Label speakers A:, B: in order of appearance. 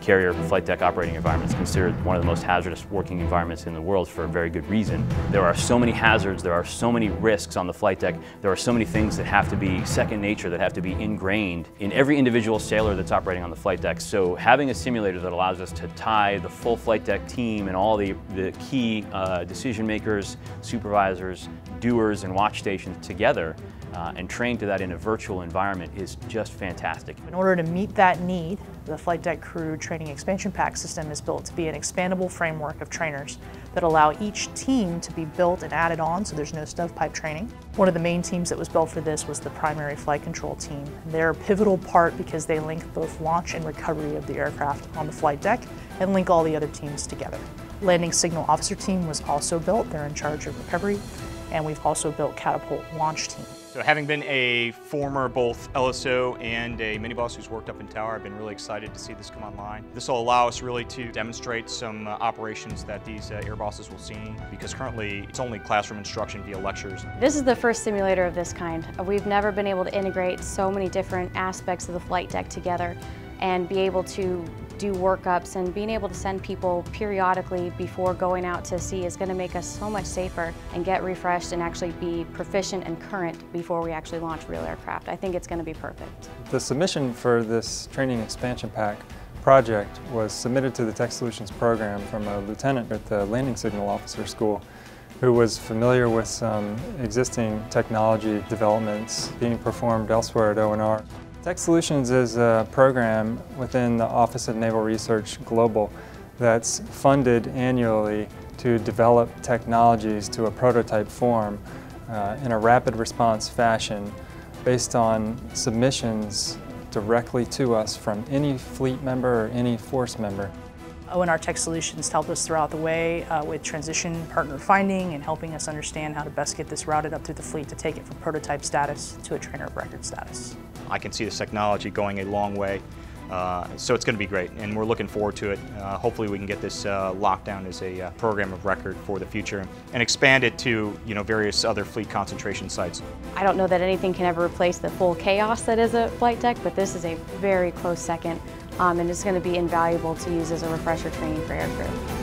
A: carrier flight deck operating environment is considered one of the most hazardous working environments in the world for a very good reason. There are so many hazards, there are so many risks on the flight deck, there are so many things that have to be second nature, that have to be ingrained in every individual sailor that's operating on the flight deck. So having a simulator that allows us to tie the full flight deck team and all the, the key uh, decision makers, supervisors, doers, and watch stations together uh, and train to that in a virtual environment is just fantastic.
B: In order to meet that need, the Flight Deck Crew Training Expansion Pack system is built to be an expandable framework of trainers that allow each team to be built and added on so there's no stovepipe training. One of the main teams that was built for this was the primary flight control team. They're a pivotal part because they link both launch and recovery of the aircraft on the flight deck and link all the other teams together. Landing signal officer team was also built. They're in charge of recovery. And we've also built catapult launch team.
C: So having been a former both LSO and a mini-boss who's worked up in tower, I've been really excited to see this come online. This will allow us really to demonstrate some uh, operations that these uh, air bosses will see because currently it's only classroom instruction via lectures.
D: This is the first simulator of this kind. We've never been able to integrate so many different aspects of the flight deck together and be able to do workups and being able to send people periodically before going out to sea is going to make us so much safer and get refreshed and actually be proficient and current before we actually launch real aircraft. I think it's going to be perfect.
E: The submission for this training expansion pack project was submitted to the Tech Solutions program from a lieutenant at the Landing Signal Officer School who was familiar with some existing technology developments being performed elsewhere at ONR. Tech Solutions is a program within the Office of Naval Research Global that's funded annually to develop technologies to a prototype form uh, in a rapid response fashion based on submissions directly to us from any fleet member or any force member.
B: ONR Tech Solutions helped us throughout the way uh, with transition partner finding and helping us understand how to best get this routed up through the fleet to take it from prototype status to a trainer of record status.
C: I can see this technology going a long way. Uh, so it's going to be great, and we're looking forward to it. Uh, hopefully, we can get this uh, locked down as a uh, program of record for the future and expand it to you know various other fleet concentration sites.
D: I don't know that anything can ever replace the full chaos that is a flight deck, but this is a very close second, um, and it's going to be invaluable to use as a refresher training for aircrew.